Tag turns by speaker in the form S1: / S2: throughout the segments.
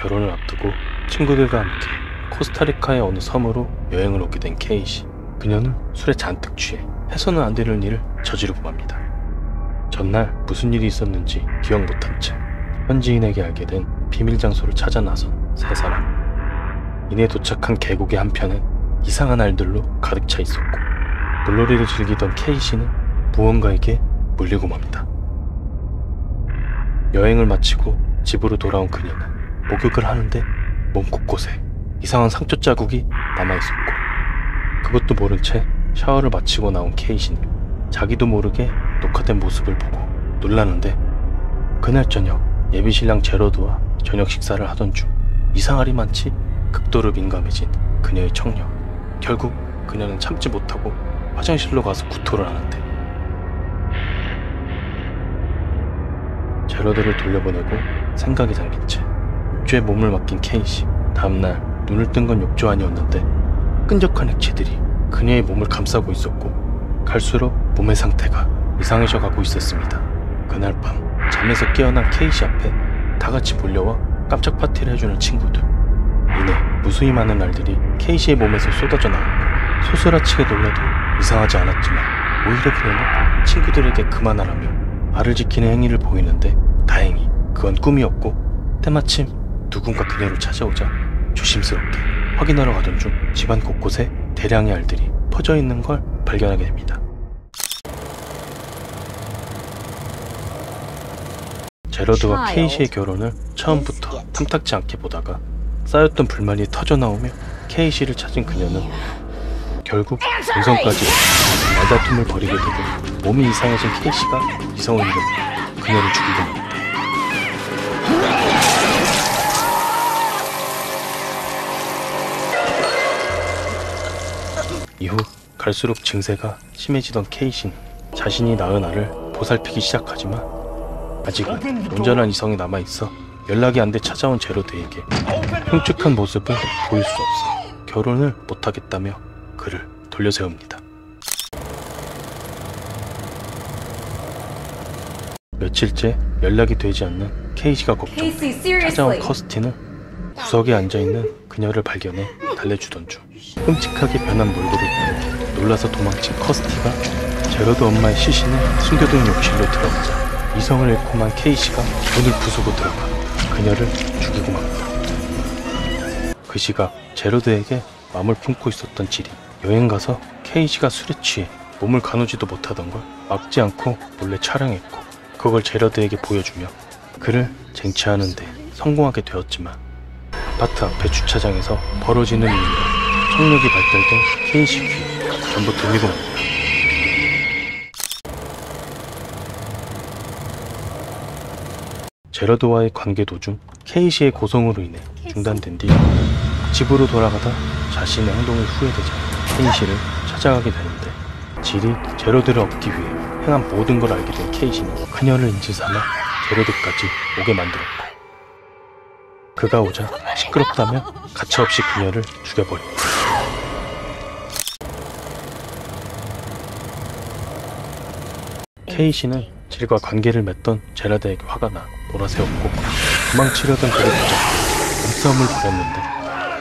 S1: 결혼을 앞두고 친구들과 함께 코스타리카의 어느 섬으로 여행을 오게 된 케이시. 그녀는 술에 잔뜩 취해 해서는 안 되는 일을 저지르고 맙니다. 전날 무슨 일이 있었는지 기억 못한 채 현지인에게 알게 된 비밀 장소를 찾아 나선 세 사람. 이내 도착한 계곡의 한편은 이상한 알들로 가득 차 있었고 물놀이를 즐기던 케이시는 무언가에게 물리고 맙니다. 여행을 마치고 집으로 돌아온 그녀는 목욕을 하는데 몸 곳곳에 이상한 상처 자국이 남아있었고 그것도 모른 채 샤워를 마치고 나온 케이시는 자기도 모르게 녹화된 모습을 보고 놀라는데 그날 저녁 예비 신랑 제로드와 저녁 식사를 하던 중 이상하리 많지 극도로 민감해진 그녀의 청력 결국 그녀는 참지 못하고 화장실로 가서 구토를 하는데 제로드를 돌려보내고 생각이 잠긴 채 욕조에 몸을 맡긴 케이시 다음날 눈을 뜬 건 욕조 아니었는데 끈적한 액체들이 그녀의 몸을 감싸고 있었고 갈수록 몸의 상태가 이상해져 가고 있었습니다. 그날 밤 잠에서 깨어난 케이시 앞에 다 같이 몰려와 깜짝 파티를 해주는 친구들 이내 무수히 많은 날들이 케이시의 몸에서 쏟아져 나왔고 소스라치게 놀라도 이상하지 않았지만 오히려 그녀는 친구들에게 그만하라며 말을 지키는 행위를 보이는데 다행히 그건 꿈이었고 때마침 누군가 그녀를 찾아오자 조심스럽게 확인하러 가던 중 집안 곳곳에 대량의 알들이 퍼져 있는 걸 발견하게 됩니다. 제러드와 케이시의 결혼을 처음부터 탐탁지 않게 보다가 쌓였던 불만이 터져 나오며 케이시를 찾은 그녀는 결국 본성까지 말다툼을 벌이게 되고 몸이 이상해진 케이시가 이성을 잃어 그녀를 죽이고 맙니다. 이후 갈수록 증세가 심해지던 케이신 자신이 낳은 알을 보살피기 시작하지만 아직은 온전한 이성이 남아있어 연락이 안 돼 찾아온 제로드에게 흉측한 모습을 보일 수 없어 결혼을 못하겠다며 그를 돌려세웁니다. 며칠째 연락이 되지 않는 케이시가 걱정 찾아온. 커스티는 구석에 앉아있는 그녀를 발견해 달래주던 중 끔찍하게 변한 몰골을 보고 놀라서 도망친 커스티가 제로드 엄마의 시신을 숨겨둔 욕실로 들어가자 이성을 잃고만 케이시가 문을 부수고 들어가 그녀를 죽이고 맙니다. 그 시각 제로드에게 마음을 품고 있었던 질이 여행 가서 케이시가 술에 취해 몸을 가누지도 못하던 걸 막지 않고 몰래 촬영했고 그걸 제러드에게 보여주며 그를 쟁취하는데 성공하게 되었지만 아파트 앞의 주차장에서 벌어지는 일과 청력이 발달된 귀에 전부 들리고 맙니다. 제러드와의 관계 도중 케이시의 고성으로 인해 중단된 뒤 집으로 돌아가다 자신의 행동이 후회되자 케이시를 찾아가게 되는데 질이 제로드를 얻기 위해 행한 모든 걸 알게 된 케이시는 그녀를 인질 삼아 제로드까지 오게 만들었고 그가 오자 시끄럽다며 가차없이 그녀를 죽여버립니다. 케이시는 질과 관계를 맺던 제라드에게 화가 나 몰아세웠고 도망치려던 그를 붙잡고 몸싸움을 벌였는데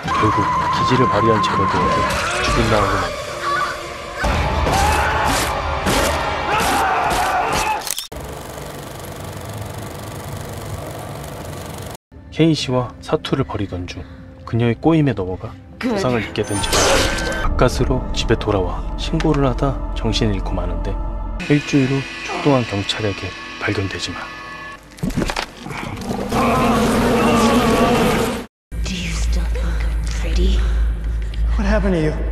S1: 결국 기지를 발휘한 제라드에게 죽임당하고 맙니다. 케이시와 사투를 벌이던 중 그녀의 꼬임에 넘어가 부상을 입게 된 제라드 바깥으로 집에 돌아와 신고를 하다 정신을 잃고 마는데 일주일 후 출동한 경찰에게 발견되지만?
S2: What happened to you?